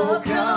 Oh, come.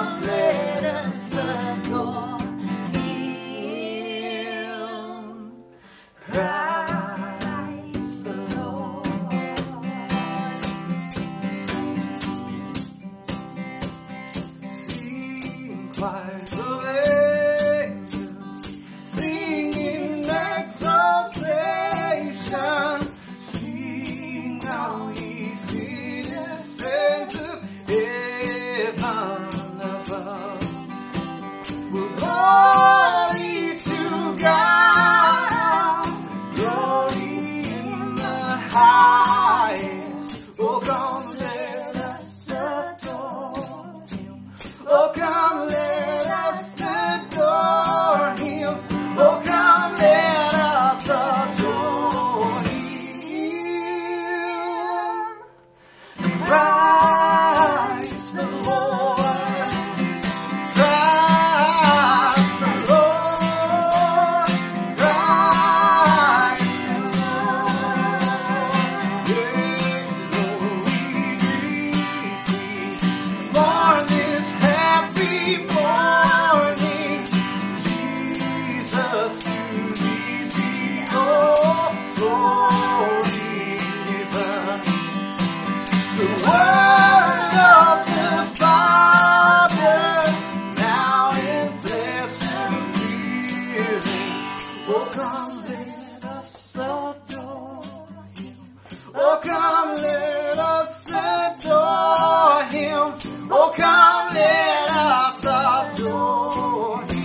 Oh, come let come let us adore him. Oh, come let us adore him. Oh, come let us adore him.